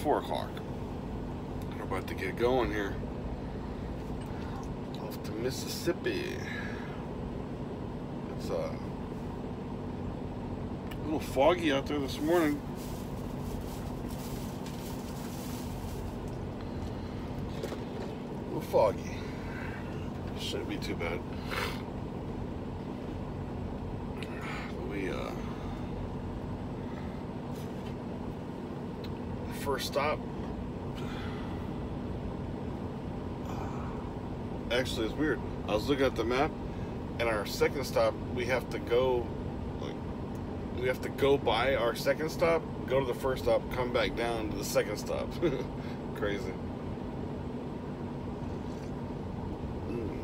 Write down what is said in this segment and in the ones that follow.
4 o'clock. We're about to get going here. Off to Mississippi. It's uh, a little foggy out there this morning. A little foggy. Shouldn't be too bad. We, uh, first stop. Actually, it's weird. I was looking at the map, and our second stop, we have to go, like, we have to go by our second stop, go to the first stop, come back down to the second stop. Crazy. Mm.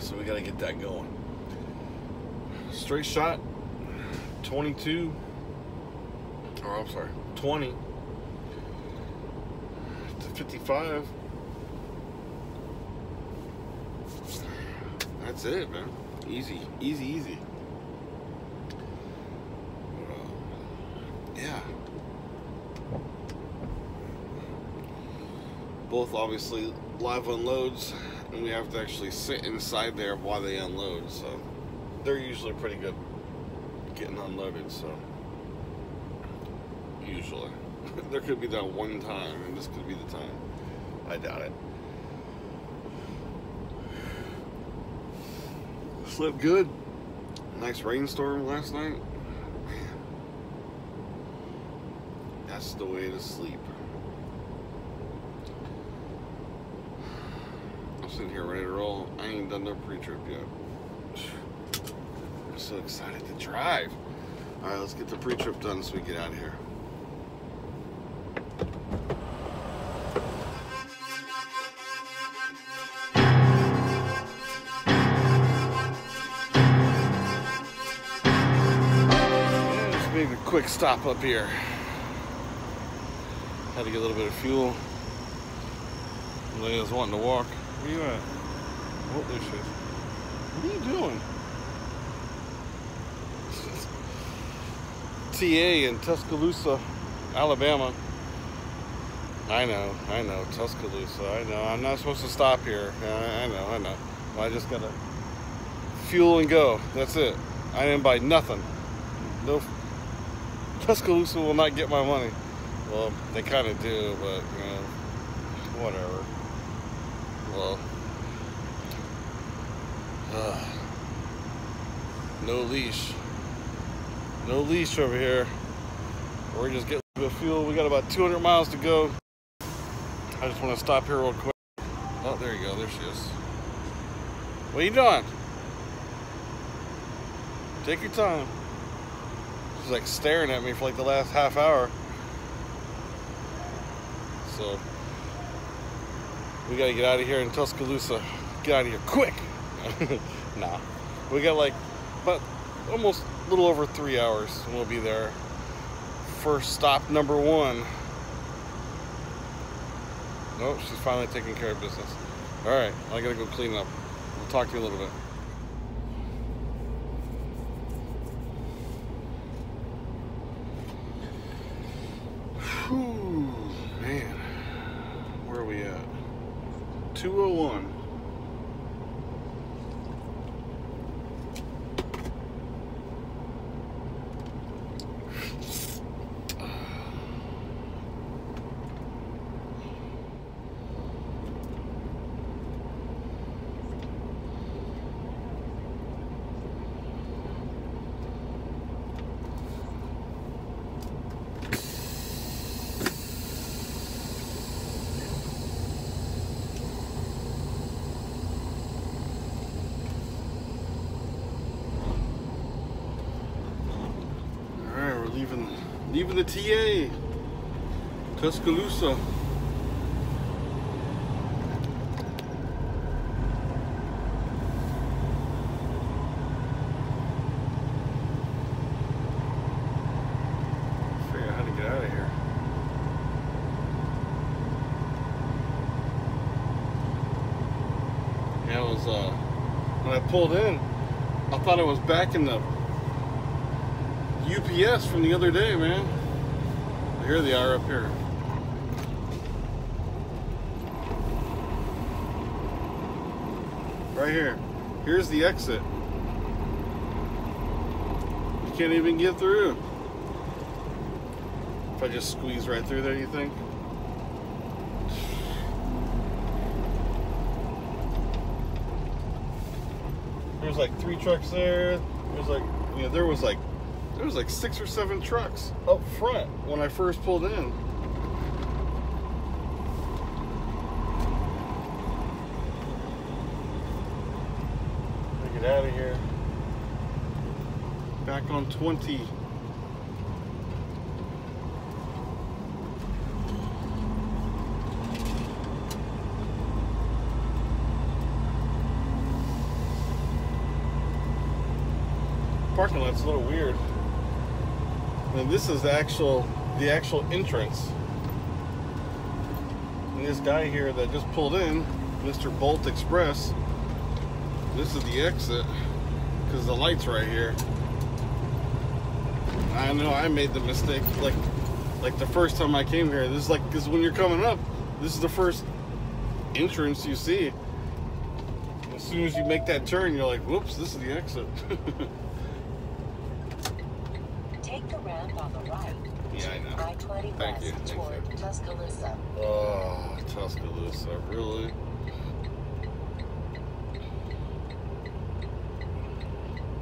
So we gotta get that going. Straight shot, 22 I'm sorry, 20 to 55. That's it, man. Easy, easy, easy. Yeah. Both obviously live unloads, and we have to actually sit inside there while they unload. So they're usually pretty good getting unloaded. So usually. there could be that one time, and this could be the time. I doubt it. Slept good. Nice rainstorm last night. That's the way to sleep. I'm sitting here ready to roll. I ain't done no pre-trip yet. I'm so excited to drive. All right, let's get the pre-trip done so we get out of here. Just a quick stop up here. Had to get a little bit of fuel. Leia's wanting to walk. Where you at? Oh, there she is. What are you doing? TA in Tuscaloosa, Alabama. I know, I know, Tuscaloosa. I know. I'm not supposed to stop here. I, I know, I know. Well, I just gotta fuel and go. That's it. I didn't buy nothing. No. Tuscaloosa will not get my money. Well, they kind of do, but you know, whatever. Well, uh, no leash. No leash over here. We're just getting a bit of fuel. We got about 200 miles to go. I just want to stop here real quick. Oh, there you go. There she is. What are you doing? Take your time. She's like staring at me for like the last half hour. So we gotta get out of here in Tuscaloosa. Get out of here quick. nah. We got like about almost a little over three hours and we'll be there. First stop number one. Nope, she's finally taking care of business. All right, I gotta go clean up. We'll talk to you a little bit. Whew, man, where are we at? 201. All right, we're leaving, leaving the TA, Tuscaloosa. Figure out how to get get out of here. Yeah, was uh, when I pulled in, I thought I was back in the UPS from the other day, man. Here they are up here. Right here. Here's the exit. You can't even get through. If I just squeeze right through there, you think? There's like three trucks there. There's like, you know, there was like, there was like six or seven trucks up front when I first pulled in. get out of here. Back on 20. Parking lot's a little weird. And this is the actual the actual entrance. And this guy here that just pulled in, Mr. Bolt Express, this is the exit because the light's right here. I know I made the mistake. Like, like the first time I came here, this is like because when you're coming up, this is the first entrance you see. As soon as you make that turn, you're like, "Whoops, this is the exit." Take the ramp on the right. Yeah, I know. I-20 Thank you, thank you. Tuscaloosa. oh, Tuscaloosa, really?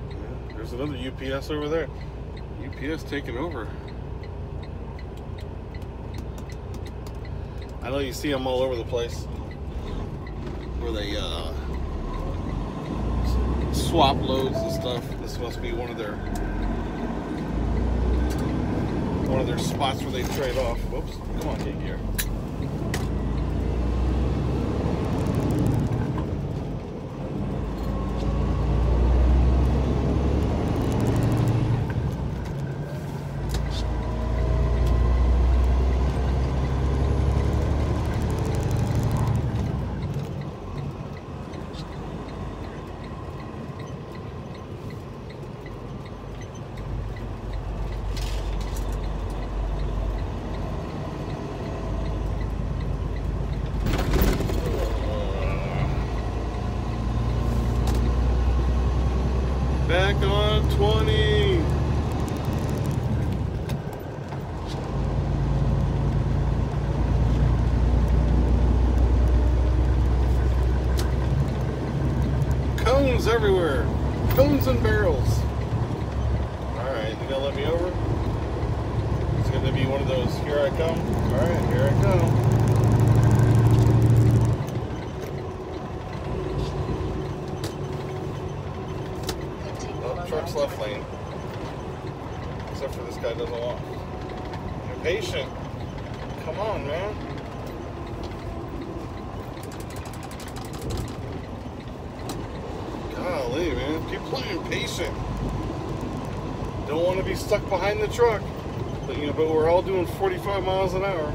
Yeah, there's another UPS over there. UPS taking over. I know you see them all over the place. Where they uh, swap loads and stuff. This must be one of their one of their spots where they trade off. Whoops! Come on, get here. Back on 20. Cones everywhere. Cones and barrels. Alright, you gonna let me over? It's gonna be one of those, here I come. Alright, here I come. Continue Oh, along truck's I-20. Left lane. Except for this guy doesn't want. You're patient. Come on, man. Golly, man. Keep playing patient. Don't want to be stuck behind the truck. But you know, but we're all doing 45 miles an hour.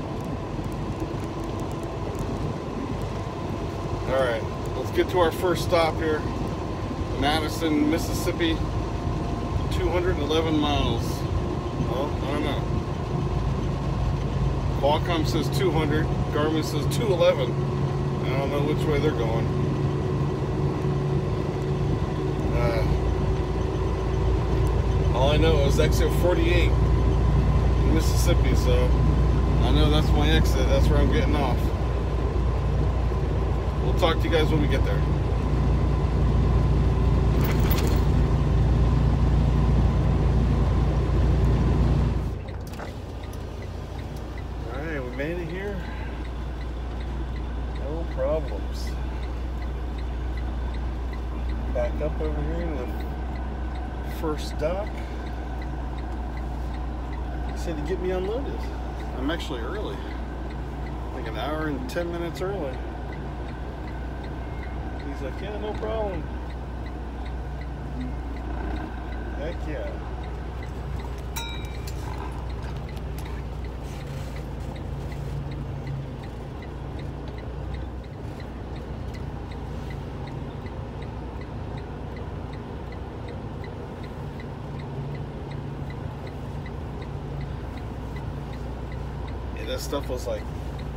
Alright, let's get to our first stop here. Madison, Mississippi. 211 miles. Well, I don't know. Qualcomm says 200. Garmin says 211. I don't know which way they're going. Uh, all I know is exit 48 in Mississippi, so I know that's my exit. That's where I'm getting off. We'll talk to you guys when we get there. Alright, we made it here. No problems. Back up over here in the first dock. He said to get me unloaded. I'm actually early. Like an hour and 10 minutes early. He's like, yeah, no problem. Heck yeah. That stuff was like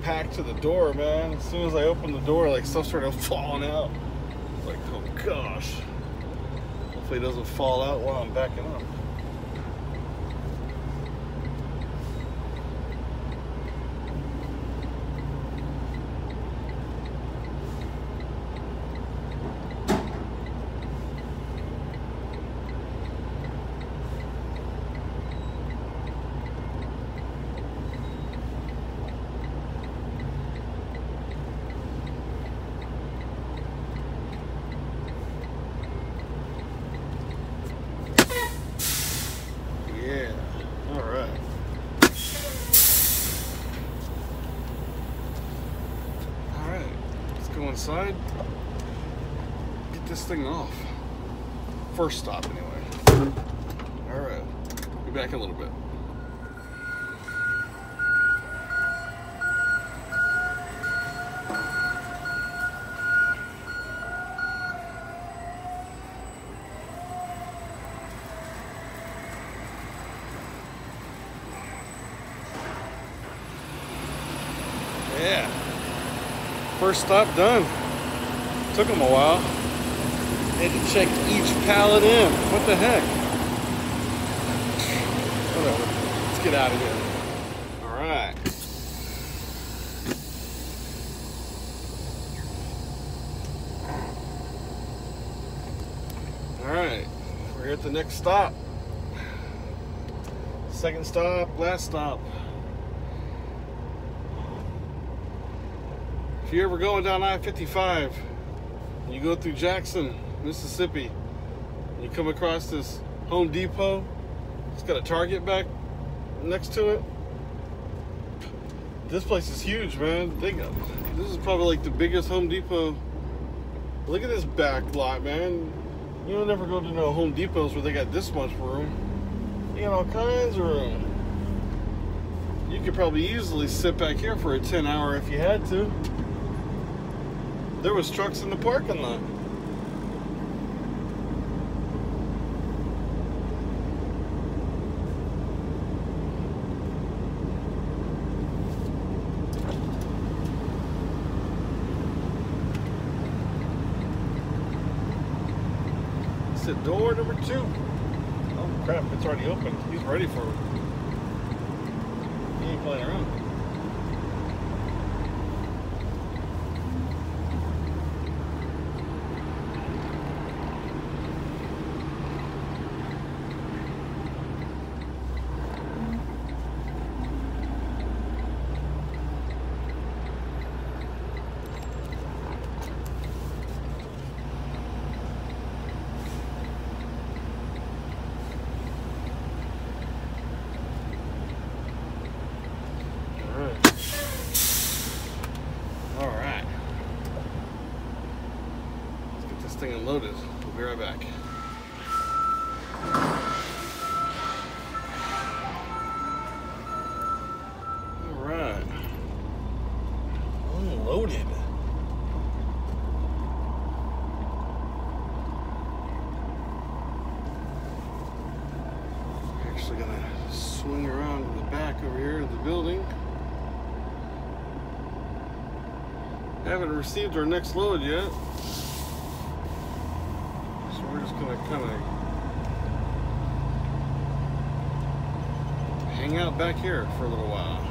packed to the door, man. As soon as I opened the door, like stuff started falling out. Like, oh gosh. Hopefully it doesn't fall out while I'm backing up. Yeah. All right. All right. Get this thing off. First stop, anyway. All right. Be back in a little bit. First stop done. Took them a while. Had to check each pallet in. What the heck? Whatever. Let's get out of here. All right. All right. We're here at the next stop. Second stop, last stop. You're ever going down I-55, you go through Jackson, Mississippi, you come across this Home Depot, it's got a Target back next to it. This place is huge, man. They got, this is probably like the biggest Home Depot. Look at this back lot, man. You don't ever go to no Home Depots where they got this much room. You got all kinds of room. You could probably easily sit back here for a 10 hour if you had to. There was trucks in the parking lot. It's door number two. Oh crap, it's already open. He's ready for it. He ain't playing around. Alright. Alright. Let's get this thing unloaded. We'll be right back. Alright. Unloaded. Actually gonna swing around to the back over here of the building. Haven't received our next load yet. Gonna kind of hang out back here for a little while.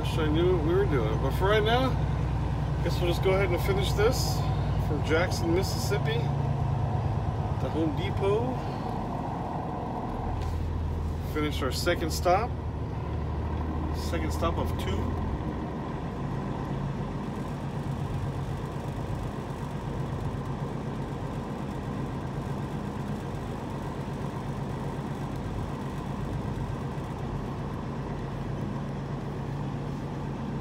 Wish I knew what we were doing, but for right now, I guess we'll just go ahead and finish this from Jackson, Mississippi, to Home Depot. Finish our second stop. Second stop of two.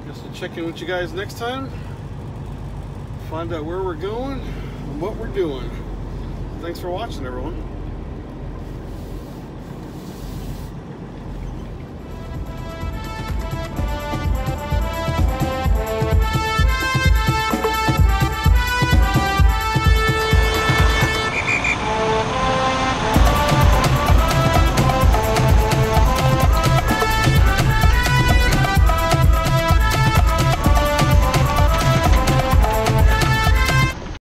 Guess we'll check in with you guys next time. Find out where we're going and what we're doing. Thanks for watching, everyone.